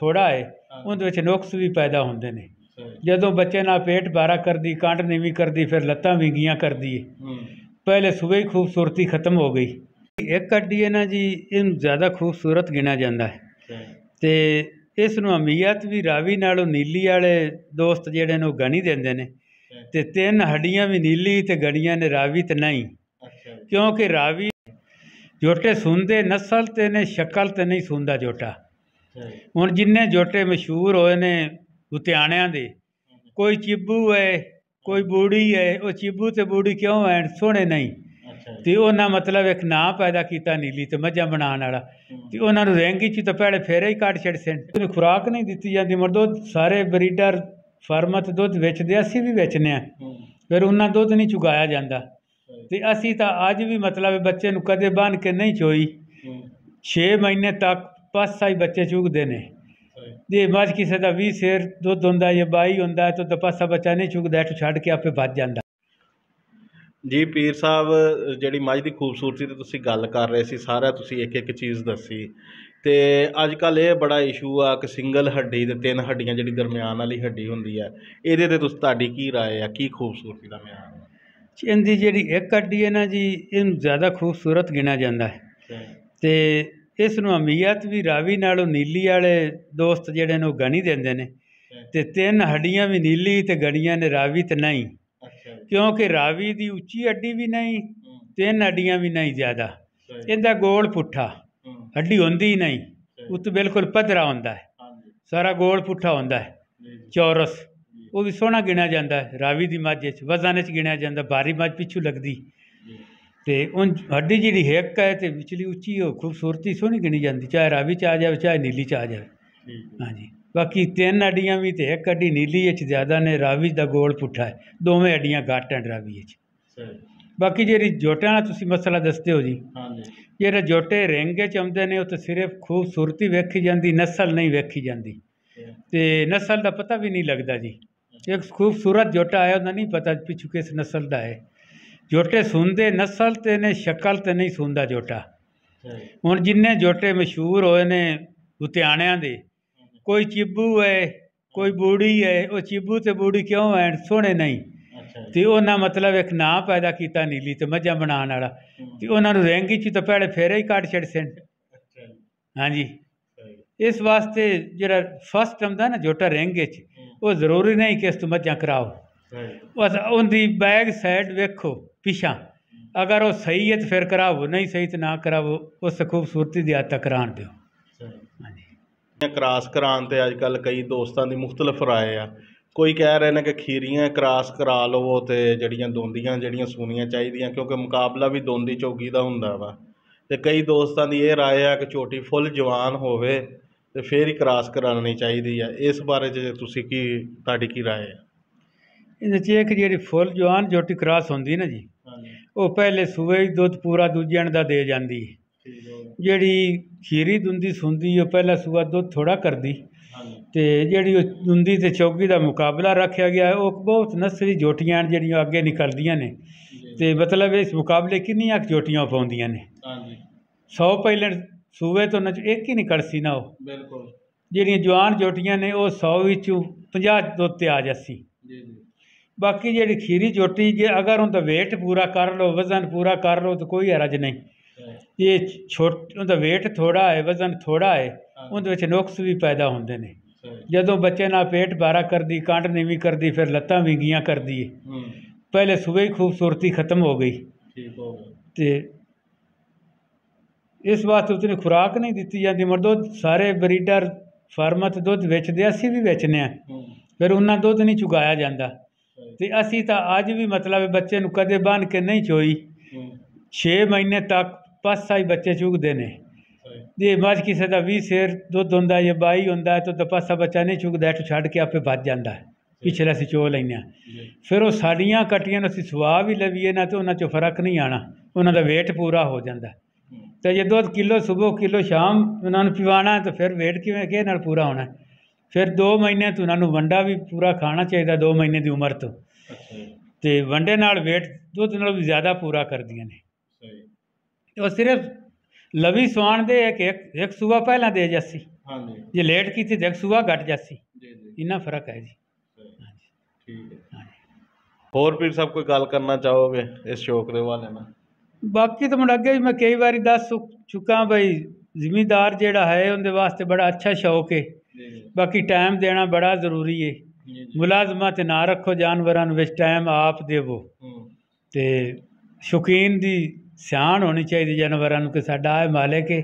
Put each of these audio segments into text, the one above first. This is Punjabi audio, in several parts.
ਥੋੜਾ ਹੈ ਉਹਦੇ ਵਿੱਚ ਨੁਕਸ ਵੀ ਪੈਦਾ ਹੁੰਦੇ ਨੇ। ਜਦੋਂ ਬੱਚੇ ਨਾਲ ਪੇਟ ਬਾਰਾ ਕਰਦੀ ਕੰਡ ਨੀਵੀਂ ਕਰਦੀ ਫਿਰ ਲੱਤਾਂ ਵਿੰਗੀਆਂ ਕਰਦੀ ਹੈ। ਪਹਿਲੇ ਸਵੇਰ ਹੀ ਖੂਬਸੂਰਤੀ ਖਤਮ ਹੋ ਗਈ। ਇੱਕ ਹੱਡੀ ਹੈ ਨਾ ਜੀ ਇਹਨੂੰ ਜ਼ਿਆਦਾ ਖੂਬਸੂਰਤ ਗਿਣਿਆ ਜਾਂਦਾ ਹੈ। ਤੇ ਇਸ ਨੂੰ ਅਮੀਅਤ ਵੀ ਰਾਵੀ ਨਾਲੋਂ ਨੀਲੀ ਵਾਲੇ ਦੋਸਤ ਜਿਹੜੇ ਨੇ ਉਹ ਗਣੀ ਦਿੰਦੇ ਨੇ। ਤੇ ਤਿੰਨ ਹੱਡੀਆਂ ਵੀ ਨੀਲੀ ਤੇ ਗੜੀਆਂ ਨੇ ਰਾਵੀ ਤੇ ਨਹੀਂ। ਕਿਉਂਕਿ ਰਾਵੀ ਜੋਟੇ ਸੁਣਦੇ ਨਸਲ ਤੇ ਨੇ ਸ਼ਕਲ ਤੇ ਨਹੀਂ ਸੁਣਦਾ ਜੋਟਾ। ਹੁਣ ਜਿੰਨੇ ਜੋਟੇ ਮਸ਼ਹੂਰ ਹੋਏ ਨੇ ਲੁਧਿਆਣਿਆਂ ਦੇ ਕੋਈ ਚਿੱਬੂ ਹੈ ਕੋਈ ਬੂੜੀ ਹੈ ਉਹ ਚਿੱਬੂ ਤੇ ਬੂੜੀ ਕਿਉਂ ਐ ਸੋਹਣੇ ਨਹੀਂ? ਤੇ ਉਹਨਾਂ ਮਤਲਬ ਇੱਕ ਨਾਂ ਪੈਦਾ ਕੀਤਾ ਨੀਲੀ ਤੇ ਮੱਝਾਂ ਬਣਾਉਣ ਵਾਲਾ। ਤੇ ਉਹਨਾਂ ਨੂੰ ਰੈਂਗੀ ਚ ਤਾਂ ਪਹਿਲੇ ਫੇਰੇ ਹੀ ਕੱਢ ਛੱਡ ਸਨ। ਉਹਨੂੰ ਖੁਰਾਕ ਨਹੀਂ ਦਿੱਤੀ ਜਾਂਦੀ ਮਰ ਦੁੱਧ ਸਾਰੇ ਬਰੀਡਰ ਫਾਰਮਾਂ 'ਚ ਦੁੱਧ ਵੇਚਦੇ ਅਸੀਂ ਵੀ ਵੇਚਨੇ ਆ। ਫਿਰ ਉਹਨਾਂ ਦੁੱਧ ਨਹੀਂ ਚੁਗਾਇਆ ਜਾਂਦਾ। ਤੇ ਅਸੀਂ ਤਾਂ ਅੱਜ ਵੀ ਮਤਲਬ ਬੱਚੇ ਨੂੰ ਕਦੇ ਬੰਨ ਕੇ ਨਹੀਂ ਚੋਈ। ਹੂੰ। 6 ਮਹੀਨੇ ਤੱਕ ਪਾਸਾ ਹੀ ਬੱਚੇ ਚੁਗਦੇ ਨੇ। ਜੇ ਮੱਝ ਕਿਸੇ ਦਾ 20 ਸੇਰ ਦੁੱਧ ਹੁੰਦਾ ਜਾਂ 22 ਹੁੰਦਾ ਤਾਂ ਤਾਂ ਪਾਸਾ ਬੱਚਾ ਨਹੀਂ ਚੁਗਦਾ ਇਹ ਛੱਡ ਕੇ ਆਪੇ ਭੱਜ ਜਾਂਦਾ। ਜੀ ਪੀਰ ਸਾਹਿਬ ਜਿਹੜੀ ਮੱਝ ਦੀ ਖੂਬਸੂਰਤੀ ਤੇ ਤੁਸੀਂ ਗੱਲ ਕਰ ਰਹੇ ਸੀ ਸਾਰਾ ਤੁਸੀਂ ਇੱਕ ਇੱਕ ਚੀਜ਼ ਦੱਸੀ। ਤੇ ਅੱਜ ਕੱਲ ਇਹ ਬੜਾ ਇਸ਼ੂ ਆ ਕਿ ਸਿੰਗਲ ਹੱਡੀ ਤੇ ਤਿੰਨ ਹੱਡੀਆਂ ਜਿਹੜੀ ਦਰਮਿਆਨ ਵਾਲੀ ਹੱਡੀ ਹੁੰਦੀ ਆ ਇਹਦੇ ਤੇ ਤੁਸੀਂ ਤੁਹਾਡੀ ਕੀ ਰਾਏ ਆ ਕੀ ਖੂਬਸੂਰਤੀ ਦਾ ਮਿਆਰ ਹੈ ਇਹਦੀ ਜਿਹੜੀ ਇੱਕ ਹੱਡੀ ਹੈ ਨਾ ਜੀ ਇਹਨੂੰ ਜ਼ਿਆਦਾ ਖੂਬਸੂਰਤ ਗਿਣਿਆ ਜਾਂਦਾ ਹੈ। ਤੇ ਇਸ ਨੂੰ ਅਮੀਅਤ ਵੀ ਰਾਵੀ ਨਾਲੋਂ ਨੀਲੀ ਵਾਲੇ ਦੋਸਤ ਜਿਹੜੇ ਨੇ ਉਹ ਗਣੀ ਦਿੰਦੇ ਨੇ। ਤੇ ਤਿੰਨ ਹੱਡੀਆਂ ਵੀ ਨੀਲੀ ਤੇ ਗੜੀਆਂ ਨੇ ਰਾਵੀ ਤੇ ਨਹੀਂ। ਕਿਉਂਕਿ ਰਾਵੀ ਦੀ ਉੱਚੀ ਹੱਡੀ ਵੀ ਨਹੀਂ ਤਿੰਨ ਹੱਡੀਆਂ ਵੀ ਨਹੀਂ ਜ਼ਿਆਦਾ। ਇਹਦਾ ਗੋਲ ਪੁੱਠਾ। ਹੱਡੀ ਹੁੰਦੀ ਹੀ ਨਹੀਂ। ਉੱਤ ਬਿਲਕੁਲ ਪੱਧਰਾ ਹੁੰਦਾ ਹੈ। ਸਾਰਾ ਗੋਲ ਪੁੱਠਾ ਹੁੰਦਾ ਹੈ। ਚੌਰਸ। ਉਹ ਵੀ ਸੋਹਣਾ ਗਿਣਿਆ ਜਾਂਦਾ ਹੈ। ਰਾਵੀ ਦੀ ਮੱਝ ਵਿੱਚ ਵਜ਼ਨ ਵਿੱਚ ਗਿਣਿਆ ਜਾਂਦਾ ਭਾਰੀ ਮੱਝ ਪਿੱਛੂ ਲੱਗਦੀ। ਤੇ ਉਹ ਹੱਡੀ ਜਿਹੜੀ ਹਿੱਕ ਹੈ ਤੇ ਵਿਚਲੀ ਉੱਚੀ ਉਹ ਖੂਬਸੂਰਤੀ ਸੋਹਣੀ ਗਿਣੀ ਜਾਂਦੀ ਚਾਹੇ ਰਾਵੀ ਚ ਆ ਜਾਵੇ ਚਾਹੇ ਨੀਲੀ ਚ ਆ ਜਾਵੇ ਹੈ। ਹਾਂਜੀ। ਬਾਕੀ ਤਿੰਨ ਹੱਡੀਆਂ ਵੀ ਤੇ ਇੱਕ ਹੱਡੀ ਨੀਲੀ ਵਿੱਚ ਜ਼ਿਆਦਾ ਨੇ ਰਾਵੀ ਦਾ ਗੋਲ ਪੁੱਠਾ ਹੈ। ਦੋਵੇਂ ਹੱਡੀਆਂ ਘੱਟ ਹਨ ਰਾਵੀ ਵਿੱਚ। ਬਾਕੀ ਜਿਹੜੀ ਜੋਟਿਆਂ ਦਾ ਤੁਸੀਂ ਮਸਲਾ ਦੱਸਦੇ ਹੋ ਜੀ ਹਾਂਜੀ। ਜਿਹੜੇ ਜੋਟੇ ਰਿੰਗ ਚ ਆਉਂਦੇ ਨੇ ਉਹ ਤਾਂ ਸਿਰਫ ਖੂਬਸੂਰਤੀ ਵੇਖੀ ਜਾਂਦੀ ਨਸਲ ਨਹੀਂ ਵੇਖੀ ਜਾਂਦੀ। ਤੇ ਨਸਲ ਦਾ ਪਤਾ ਵੀ ਨਹੀਂ ਲੱਗਦਾ ਜੀ। ਇੱਕ ਖੂਬਸੂਰਤ ਜੋਟਾ ਆਇਆ ਉਹਦਾ ਨਹੀਂ ਪਤਾ ਪਿੱਛੂ ਕਿਸ ਨਸਲ ਦਾ ਹੈ। ਜੋਟੇ ਸੁਣਦੇ ਨਸਲ ਤੇ ਨੇ ਸ਼ਕਲ ਤੇ ਨਹੀਂ ਸੁਣਦਾ ਜੋਟਾ। ਹੁਣ ਜਿੰਨੇ ਜੋਟੇ ਮਸ਼ਹੂਰ ਹੋਏ ਨੇ ਲੁਧਿਆਣਿਆਂ ਦੇ ਕੋਈ ਚਿੱਬੂ ਹੈ ਕੋਈ ਬੂੜੀ ਹੈ ਉਹ ਚਿੱਬੂ ਤੇ ਬੂੜੀ ਕਿਉਂ ਐ ਸੋਹਣੇ ਨਹੀਂ? ਤੇ ਉਹਨਾਂ ਮਤਲਬ ਇੱਕ ਨਾਂ ਪੈਦਾ ਕੀਤਾ ਨੀਲੀ ਤੇ ਮੱਝਾਂ ਬਣਾਉਣ ਵਾਲਾ। ਤੇ ਉਹਨਾਂ ਨੂੰ ਰੈਂਗੀ ਚ ਤਾਂ ਪਹਿਲੇ ਫੇਰੇ ਹੀ ਕੱਢ ਛੱਡ ਸਨ। ਹਾਂਜੀ। ਇਸ ਵਾਸਤੇ ਜਿਹੜਾ ਫਸਟ ਆਉਂਦਾ ਨਾ ਜੋਟਾ ਰਿੰਗ ਵਿੱਚ ਉਹ ਜ਼ਰੂਰੀ ਨਹੀਂ ਕਿ ਇਸ ਤੋਂ ਮੱਝਾਂ ਕਰਾਓ। ਬਸ ਉਹਦੀ ਬੈਗ ਸਾਈਡ ਵੇਖੋ, ਪਿਛਾਂ। ਅਗਰ ਉਹ ਸਹੀ ਹੈ ਤਾਂ ਫਿਰ ਕਰਾਵੋ ਨਹੀਂ ਸਹੀ ਤਾਂ ਨਾ ਕਰਾਵੋ ਉਸ ਖੂਬਸੂਰਤੀ ਦੀ ਹੱਦ ਤੱਕ ਕਰਾਉਣ ਦਿਓ। ਸਹੀ ਹਾਂਜੀ ਕ੍ਰਾਸ ਕਰਾਉਣ ਤੇ ਅੱਜ ਕੱਲ ਕਈ ਦੋਸਤਾਂ ਦੀ ਮੁxtਲਫ ਰਾਏ ਆ। ਕੋਈ ਕਹਿ ਰਹੇ ਨੇ ਕਿ ਖੀਰੀਆਂ ਕਰਾਸ ਕਰਾ ਲਵੋ ਤੇ ਜਿਹੜੀਆਂ ਦੋਂਦੀਆਂ, ਜਿਹੜੀਆਂ ਸੂਣੀਆਂ ਚਾਹੀਦੀਆਂ, ਕਿਉਂਕਿ ਮੁਕਾਬਲਾ ਵੀ ਦੋਂਦੀ ਚੌਗੀ ਦਾ ਹੁੰਦਾ ਵਾ। ਤੇ ਕਈ ਦੋਸਤਾਂ ਦੀ ਇਹ ਰਾਏ ਆ ਕਿ ਝੋਟੀ ਫੁੱਲ ਜਵਾਨ ਹੋਵੇ ਤੇ ਫੇਰ ਹੀ ਕਰਾਸ ਕਰਾਉਣੀ ਚਾਹੀਦੀ ਆ। ਇਸ ਬਾਰੇ 'ਚ ਤੁਸੀਂ ਕੀ, ਤੁਹਾਡੀ ਕੀ ਰਾਏ ਆ? ਇਹਦੇ 'ਚ ਇੱਕ ਜਿਹੜੀ ਫੁੱਲ ਜਵਾਨ ਜੋਟੀ ਕ੍ਰਾਸ ਹੁੰਦੀ ਨਾ ਜੀ ਉਹ ਪਹਿਲੇ ਸੂਏ ਹੀ ਦੁੱਧ ਪੂਰਾ ਦੂਜਿਆਂ ਦਾ ਦੇ ਜਾਂਦੀ ਹੈ। ਜਿਹੜੀ ਖੀਰੀ ਦੁੰਦੀ ਸੁੰਦੀ ਉਹ ਪਹਿਲਾ ਸੂਆ ਦੁੱਧ ਥੋੜਾ ਕਰਦੀ। ਤੇ ਜਿਹੜੀ ਉਹ ਦੁੰਦੀ ਤੇ ਚੌਕੀ ਦਾ ਮੁਕਾਬਲਾ ਰੱਖਿਆ ਗਿਆ ਉਹ ਬਹੁਤ ਨਸਲੀ ਜੋਟੀਆਂ ਜਿਹੜੀਆਂ ਅੱਗੇ ਨਿਕਲਦੀਆਂ ਨੇ। ਤੇ ਮਤਲਬ ਇਸ ਮੁਕਾਬਲੇ ਕਿੰਨੀਆਂ ਜੋਟੀਆਂ ਪਾਉਂਦੀਆਂ ਨੇ? ਹਾਂਜੀ। 100 ਪਹਿਲੇ ਸੂਏ ਤੋਂ ਨਚ ਇੱਕ ਹੀ ਨਿਕਲ ਸੀ ਨਾ ਉਹ। ਬਿਲਕੁਲ। ਜਿਹੜੀਆਂ ਜਵਾਨ ਜੋਟੀਆਂ ਨੇ ਉਹ 100 ਵਿੱਚੋਂ 50 ਦੁੱਧ ਤੇ ਆ ਜਾਸੀ ਜੀ ਜੀ। ਬਾਕੀ ਜਿਹੜੀ ਖੀਰੀ ਜੋਟੀ ਜੇ ਅਗਰ ਉਹਦਾ weight ਪੂਰਾ ਕਰ ਲਓ ਵਜ਼ਨ ਪੂਰਾ ਕਰ ਲਓ ਤਾਂ ਕੋਈ ਹਰਜ ਨਹੀਂ। ਇਹ ਛੋਟ ਉਹਦਾ weight ਥੋੜਾ ਹੈ ਵਜ਼ਨ ਥੋੜਾ ਹੈ ਉਹਦੇ ਵਿੱਚ ਨੁਕਸ ਵੀ ਪੈਦਾ ਹੁੰਦੇ ਨੇ। ਜਦੋਂ ਬੱਚੇ ਨਾਲ ਪੇਟ ਬਾਰਾ ਕਰਦੀ ਕੰਡ ਨੀਵੀਂ ਕਰਦੀ ਫਿਰ ਲੱਤਾਂ ਵਿੰਗੀਆਂ ਕਰਦੀ ਹੈ। ਪਹਿਲੇ ਸੂਬੇ ਹੀ ਖੂਬਸੂਰਤੀ ਖਤਮ ਹੋ ਗਈ। ਗਿਆ। ਤੇ ਇਸ ਵਾਸਤੇ ਉਤਨੀ ਖੁਰਾਕ ਨਹੀਂ ਦਿੱਤੀ ਜਾਂਦੀ। ਮਰ ਦੁੱਧ ਸਾਰੇ ਬਰੀਡਰ ਫਾਰਮਾਂ 'ਚ ਦੁੱਧ ਵੇਚਦੇ ਅਸੀਂ ਵੀ ਵੇਚਨੇ ਤੇ ਅਸੀਂ ਤਾਂ ਅੱਜ ਵੀ ਮਤਲਬ ਬੱਚੇ ਨੂੰ ਕਦੇ ਬੰਨ ਕੇ ਨਹੀਂ ਚੋਈ ਹੂੰ। 6 ਮਹੀਨੇ ਤੱਕ ਪਾਸਾ ਹੀ ਬੱਚੇ ਚੁਗਦੇ ਨੇ। ਜੇ ਮੱਝ ਕਿਸੇ ਦਾ 20 ਸੇਰ ਦੁੱਧ ਹੁੰਦਾ ਜਾਂ 22 ਹੁੰਦਾ ਤਾਂ ਤਾਂ ਪਾਸਾ ਬੱਚਾ ਨਹੀਂ ਚੁਗਦਾ ਇਹ ਛੱਡ ਕੇ ਆਪੇ ਭੱਜ ਜਾਂਦਾ। ਪਿਛਲੇ ਅਸੀਂ ਚੋ ਲੈਂਦੇ ਫਿਰ ਉਹ ਸਾਡੀਆਂ ਕਟੀਆਂ ਨੂੰ ਅਸੀਂ ਸੁਆਹ ਵੀ ਲਵੀਏ ਨਾ ਤੇ ਉਹਨਾਂ 'ਚੋਂ ਫ਼ਰਕ ਨਹੀਂ ਆਣਾ ਉਹਨਾਂ ਦਾ weight ਪੂਰਾ ਹੋ ਜਾਂਦਾ। ਤੇ ਜੇ ਦੁੱਧ ਕਿਲੋ ਸਵੇਰ ਕਿਲੋ ਸ਼ਾਮ ਉਹਨਾਂ ਨੂੰ ਪਿਵਾਣਾ ਤਾਂ ਫਿਰ weight ਕਿਵੇਂ ਕਿਹ ਨਾਲ ਪੂਰਾ ਹੋਣਾ? ਫਿਰ 2 ਮਹੀਨੇ ਤੋਂ ਉਹਨਾਂ ਨੂੰ ਵੰਡਾ ਵੀ ਪੂਰਾ ਖਾਣਾ ਚਾਹੀਦਾ 2 ਮਹੀਨੇ ਦੀ ਉਮਰ ਤੋਂ। ਤੇ ਵੰਡੇ ਨਾਲ weight ਦੁੱਧ ਨਾਲੋਂ ਵੀ ਜ਼ਿਆਦਾ ਪੂਰਾ ਕਰਦੀਆਂ ਨੇ। ਸਹੀ ਉਹ ਸਿਰਫ ਲਵੀ ਸਵਾਣ ਦੇ ਇੱਕ ਇੱਕ ਇੱਕ ਸੂਆ ਪਹਿਲਾਂ ਦੇ ਜਾਸੀ। ਹਾਂਜੀ। ਜੇ ਲੇਟ ਕੀਤੀ ਤੇ ਸੂਆ ਘਟ ਜਾਸੀ। ਜੀ ਜੀ। ਇੰਨਾ ਫ਼ਰਕ ਹੈ ਜੀ। ਠੀਕ ਹੈ। ਹਾਂਜੀ। ਹੋਰ ਪੀਰ ਸਾਹਿਬ ਕੋਈ ਗੱਲ ਕਰਨਾ ਚਾਹੋਗੇ ਇਸ ਸ਼ੌਕ ਦੇ ਹਵਾਲੇ ਨਾਲ? ਬਾਕੀ ਤਾਂ ਮੁੜ ਅੱਗੇ ਵੀ ਮੈਂ ਕਈ ਵਾਰੀ ਦੱਸ ਚੁੱਕਾ ਬਈ ਜ਼ਿਮੀਦਾਰ ਜਿਹੜਾ ਹੈ ਉਹਦੇ ਵਾਸਤੇ ਬੜਾ ਅੱਛਾ ਸ਼ੌਕ ਹੈ ਬਾਕੀ ਟਾਈਮ ਦੇਣਾ ਬੜਾ ਜ਼ਰੂਰੀ ਹੈ ਜੀ ਮੁਲਾਜ਼ਮਾਂ ਤੇ ਨਾ ਰੱਖੋ ਜਾਨਵਰਾਂ ਨੂੰ ਵਿੱਚ ਟਾਈਮ ਆਪ ਦੇਵੋ। ਤੇ ਸ਼ੌਕੀਨ ਦੀ ਸਿਆਣ ਹੋਣੀ ਚਾਹੀਦੀ ਜਾਨਵਰਾਂ ਨੂੰ ਕਿ ਸਾਡਾ ਇਹ ਮਾਲਕ ਹੈ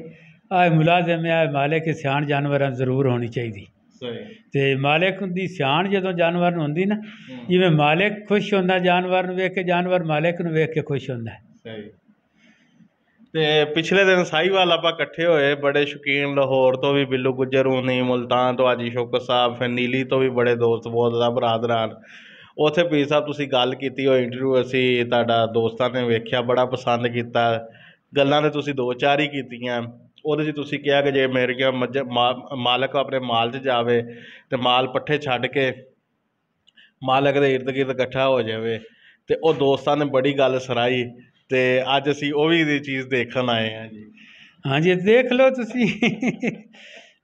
ਆਹ ਮੁਲਾਜ਼ਮ ਹੈ ਆਹ ਮਾਲਕ ਹੈ ਸਿਆਣ ਜਾਨਵਰਾਂ ਜ਼ਰੂਰ ਹੋਣੀ ਚਾਹੀਦੀ। ਸਹੀ। ਤੇ ਮਾਲਕ ਦੀ ਸਿਆਣ ਜਦੋਂ ਜਾਨਵਰ ਨੂੰ ਹੁੰਦੀ ਨਾ ਜਿਵੇਂ ਮਾਲਕ ਖੁਸ਼ ਹੁੰਦਾ ਜਾਨਵਰ ਨੂੰ ਵੇਖ ਕੇ ਜਾਨਵਰ ਮਾਲਕ ਨੂੰ ਵੇਖ ਕੇ ਖੁਸ਼ ਹੁੰਦਾ। ਸਹੀ। ਤੇ ਪਿਛਲੇ ਦਿਨ ਸਾਹੀਵਾਲ ਆਪਾਂ ਇਕੱਠੇ ਹੋਏ, ਬੜੇ ਸ਼ੌਕੀਨ ਲਾਹੌਰ ਤੋਂ ਵੀ ਬਿੱਲੂ ਗੁੱਜਰ ਹੁਣੀ ਮੁਲਤਾਨ ਤੋਂ ਆਜੀ ਸ਼ੌਕਤ ਸਾਹਿਬ, ਫਿਰ ਨੀਲੀ ਤੋਂ ਵੀ ਬੜੇ ਦੋਸਤ, ਬਹੁਤ ਜ਼ਿਆਦਾ ਬਰਾਦਰਾਨ ਉੱਥੇ ਪੀਰ ਸਾਹਿਬ, ਤੁਸੀਂ ਗੱਲ ਕੀਤੀ, ਉਹ ਇੰਟਰਵਿਊ ਅਸੀਂ ਤੁਹਾਡਾ ਦੋਸਤਾਂ ਨੇ ਵੇਖਿਆ, ਬੜਾ ਪਸੰਦ ਕੀਤਾ। ਗੱਲਾਂ ਤੇ ਤੁਸੀਂ ਦੋ ਚਾਰ ਹੀ ਕੀਤੀਆਂ। ਉਹਦੇ 'ਚ ਤੁਸੀਂ ਕਿਹਾ ਕਿ ਜੇ ਮੇਰੀਆਂ ਮੱਝ ਮਾ- ਮਾਲਕ ਆਪਣੇ ਮਾਲ 'ਚ ਜਾਵੇ ਤੇ ਮਾਲ ਪੱਠੇ ਛੱਡ ਕੇ ਮਾਲਕ ਦੇ ਇਰਦ ਗਿਰਦ ਇਕੱਠਾ ਹੋ ਜਾਵੇ। ਤੇ ਉਹ ਦੋਸਤਾਂ ਨੇ ਬੜੀ ਗੱਲ ਸਰਾਈ ਤੇ ਅੱਜ ਅਸੀਂ ਉਹ ਵੀ ਦੀ ਚੀਜ਼ ਦੇਖਣ ਆਏ ਹਾਂ ਜੀ। ਹਾਂਜੀ ਦੇਖ ਲਓ ਤੁਸੀਂ।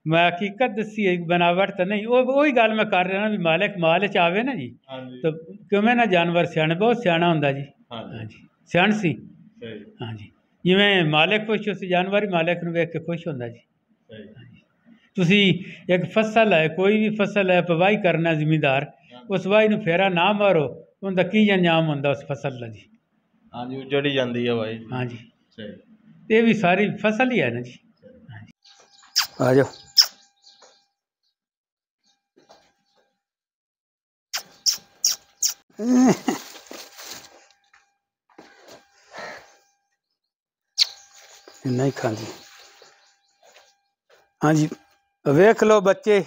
ਮੈਂ ਹਕੀਕਤ ਦੱਸੀ ਹੈ ਬਨਾਵਟ ਤਾਂ ਨਹੀਂ। ਉਹ ਉਹੀ ਗੱਲ ਮੈਂ ਕਰ ਰਿਹਾ ਨਾ ਵੀ ਮਾਲਕ ਮਾਲ ਚ ਆਵੇ ਨਾ ਜੀ। ਤਾਂ ਕਿਵੇਂ ਨਾ ਜਾਨਵਰ ਸਿਆਣੇ ਬਹੁਤ ਸਿਆਣਾ ਹੁੰਦਾ ਜੀ। ਹਾਂਜੀ। ਸਿਆਣ ਸੀ। ਹਾਂਜੀ। ਜਿਵੇਂ ਮਾਲਕ ਖੁਸ਼ ਸੀ ਜਾਨਵਰ ਹੀ ਮਾਲਕ ਨੂੰ ਵੇਖ ਕੇ ਖੁਸ਼ ਹੁੰਦਾ ਜੀ। ਤੁਸੀਂ ਇੱਕ ਫਸਲ ਹੈ ਕੋਈ ਵੀ ਫਸਲ ਹੈ ਪਵਾਈ ਕਰਨਾ ਜ਼ਿਮੀਦਾਰ ਉਸ ਵਾਈ ਨੂੰ ਫੇਰਾ ਨਾ ਮਾਰੋ ਉਹਦਾ ਕੀ ਅੰਜਾਮ ਹੁੰਦਾ ਉਸ ਫਸਲ ਦਾ ਜੀ। ਹਾਂਜੀ ਉਜੜੀ ਜਾਂਦੀ ਹੈ ਬਾਈ। ਹਾਂਜੀ। ਸਹੀ। ਇਹ ਵੀ ਸਾਰੀ ਫਸਲ ਹੀ ਹੈ ਨਾ ਜੀ। ਆ ਜਾਓ। ਨਹੀਂ ਖਾਂਦੀ। ਹਾਂਜੀ ਵੇਖ ਲਓ ਬੱਚੇ।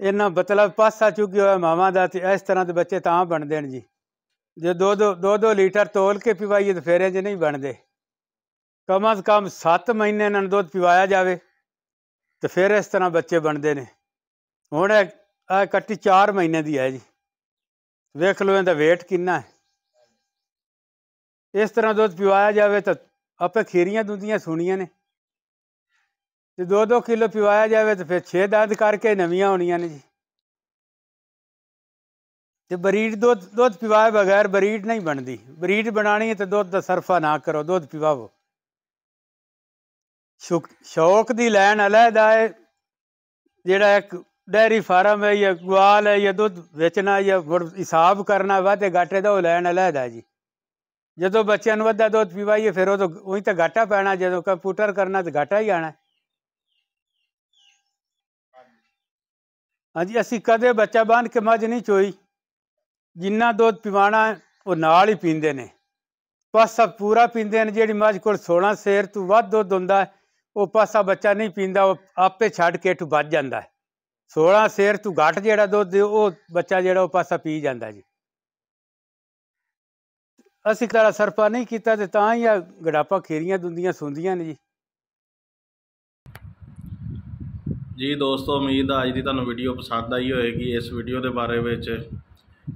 ਇਹਨਾਂ ਮਤਲਬ ਪਾਸਾ ਚੁੱਕਿਆ ਹੋਇਆ ਮਾਵਾਂ ਦਾ ਤੇ ਇਸ ਤਰ੍ਹਾਂ ਦੇ ਬੱਚੇ ਤਾਂ ਬਣਦੇ ਨੇ ਜੀ। ਜੇ ਦੋ ਦੋ ਦੋ ਦੋ ਲੀਟਰ ਤੋਲ ਕੇ ਪਿਵਾਈਏ ਤਾਂ ਫੇਰੇ ਜੇ ਨਹੀਂ ਬਣਦੇ। ਕਮ ਅਜ਼ ਕਮ 7 ਮਹੀਨੇ ਇਹਨਾਂ ਨੂੰ ਦੁੱਧ ਪਿਵਾਇਆ ਜਾਵੇ, ਤੇ ਫਿਰ ਇਸ ਤਰ੍ਹਾਂ ਬੱਚੇ ਬਣਦੇ ਨੇ। ਹੁਣ ਇਹ ਕੱਟੀ 4 ਮਹੀਨੇ ਦੀ ਹੈ ਜੀ। ਵੇਖ ਲਓ ਇਹਦਾ weight ਕਿੰਨਾ ਹੈ। ਇਸ ਤਰ੍ਹਾਂ ਦੁੱਧ ਪਿਵਾਇਆ ਜਾਵੇ ਤਾਂ ਆਪੇ ਖੀਰੀਆਂ ਦੁੱਧੀਆਂ ਸੁਣੀਆਂ ਨੇ। ਤੇ 2-2 ਕਿਲੋ ਪਿਵਾਇਆ ਜਾਵੇ ਤਾਂ ਫਿਰ 6 ਦੰਦ ਕਰਕੇ ਨਵੀਆਂ ਹੋਣੀਆਂ ਨੇ ਜੀ। ਤੇ ਬਰੀਡ ਦੁੱਧ ਦੁੱਧ ਪਿਵਾਏ ਬਗੈਰ ਬਰੀਡ ਨਹੀਂ ਬਣਦੀ ਬਰੀਡ ਬਣਾਣੀ ਹੈ ਤਾਂ ਦੁੱਧ ਦਾ ਸਰਫਾ ਨਾ ਕਰੋ ਦੁੱਧ ਪਿਵਾਵੋ ਸ਼ੌਕ ਸ਼ੌਕ ਦੀ ਲੈਣ ਅਲੱਗਾ ਹੈ ਜਿਹੜਾ ਇੱਕ ਡੈਰੀ ਫਾਰਮ ਹੈ ਜਾਂ ਗਵਾਲ ਹੈ ਜਾਂ ਦੁੱਧ ਵੇਚਣਾ ਜਾਂ ਮੁੜ ਹਿਸਾਬ ਕਰਨਾ ਵਾਧੇ ਘਾਟੇ ਦਾ ਉਹ ਲੈਣ ਅਲੱਗਾ ਜੀ ਜਦੋਂ ਬੱਚਿਆਂ ਨੂੰ ਵੱਧਾ ਦੁੱਧ ਪਿਵਾਈਏ ਫਿਰ ਉਹ ਤਾਂ ਉਹੀ ਤਾਂ ਘਾਟਾ ਪੈਣਾ ਜਦੋਂ ਕੰਪਿਊਟਰ ਕਰਨਾ ਤਾਂ ਘਾਟਾ ਹੀ ਆਣਾ ਹਾਂਜੀ ਅਸੀਂ ਕਦੇ ਬੱਚਾ ਬੰਨ ਕੇ ਮੱਝ ਨਹੀਂ ਚੋਈ ਜਿੰਨਾ ਦੁੱਧ ਪਿਵਾਣਾ ਉਹ ਨਾਲ ਹੀ ਪੀਂਦੇ ਨੇ। ਪਾਸਾ ਪੂਰਾ ਪੀਂਦੇ ਨੇ, ਜਿਹੜੀ ਮੱਝ ਕੋਲ 16 ਸੇਰ ਤੋਂ ਵੱਧ ਦੁੱਧ ਹੁੰਦਾ ਉਹ ਪਾਸਾ ਬੱਚਾ ਨਹੀਂ ਪੀਂਦਾ, ਉਹ ਆਪੇ ਛੱਡ ਕੇ ਠੂ ਵੱਜ ਜਾਂਦਾ 16 ਸੇਰ ਤੋਂ ਘੱਟ ਜਿਹੜਾ ਦੁੱਧ ਉਹ ਬੱਚਾ ਜਿਹੜਾ ਉਹ ਪਾਸਾ ਪੀ ਜਾਂਦਾ ਜੀ। ਅਸੀਂ ਕਰਾ ਸਰਪਾ ਨਹੀਂ ਕੀਤਾ ਤੇ ਤਾਂ ਹੀ ਆ ਗੜਾਪਾ ਖੇਰੀਆਂ ਦੁੰਦੀਆਂ ਸੁੰਦੀਆਂ ਨੇ ਜੀ। ਜੀ ਦੋਸਤੋ, ਉਮੀਦ ਆ ਅੱਜ ਦੀ ਤੁਹਾਨੂੰ ਵੀਡੀਓ ਪਸੰਦ ਆਈ ਹੋਏਗੀ। ਇਸ ਵੀਡੀਓ ਦੇ ਬਾਰੇ ਵਿੱਚ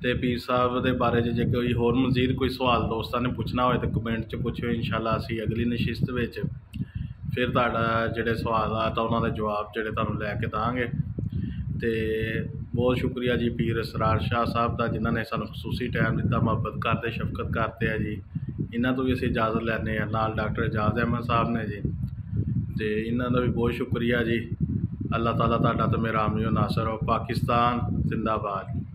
ਤੇ ਪੀਰ ਸਾਹਿਬ ਦੇ ਬਾਰੇ 'ਚ ਜੇ ਕੋਈ ਹੋਰ ਮਜ਼ੀਦ ਕੋਈ ਸਵਾਲ ਦੋਸਤਾਂ ਨੇ ਪੁੱਛਣਾ ਹੋਵੇ ਤਾਂ ਕਮੈਂਟ 'ਚ ਪੁੱਛਿਓ, ਇਨਸ਼ਾਅੱਲਾ ਅਸੀਂ ਅਗਲੀ ਨਸ਼ਿਸਤ ਵਿੱਚ ਫਿਰ ਤੁਹਾਡਾ ਜਿਹੜੇ ਸਵਾਲ ਆ ਤਾਂ ਉਹਨਾਂ ਦੇ ਜਵਾਬ ਜਿਹੜੇ ਤੁਹਾਨੂੰ ਲੈ ਕੇ ਦਾਂਗੇ। ਤੇ ਬਹੁਤ ਸ਼ੁਕਰੀਆ ਜੀ ਪੀਰ ਸਰਾਰ ਸ਼ਾਹ ਸਾਹਿਬ ਦਾ ਜਿਨ੍ਹਾਂ ਨੇ ਸਾਨੂੰ ਖਸੂਸੀ ਟਾਈਮ ਦਿੱਤਾ, ਮੁਹੱਬਤ ਕਰਦੇ, ਸ਼ਫਕਤ ਕਰਦੇ ਆ ਜੀ। ਇਹਨਾਂ ਤੋਂ ਵੀ ਅਸੀਂ ਇਜਾਜ਼ਤ ਲੈਂਦੇ ਆ ਨਾਲ ਡਾਕਟਰ ਇਜਾਜ਼ ਅਹਿਮਦ ਸਾਹਿਬ ਨੇ ਜੀ। ਤੇ ਇਹਨਾਂ ਦਾ ਵੀ ਬਹੁਤ ਸ਼ੁਕਰੀਆ ਜੀ। ਅੱਲਾਹ ਤਾਲਾ ਤੁਹਾਡਾ ਤੇ ਮੇਰਾ ਆਮੀ ਨਾਸਰ ਹੋ ਪਾਕਿਸਤਾਨ ਜ਼ਿੰਦਾਬਾਦ।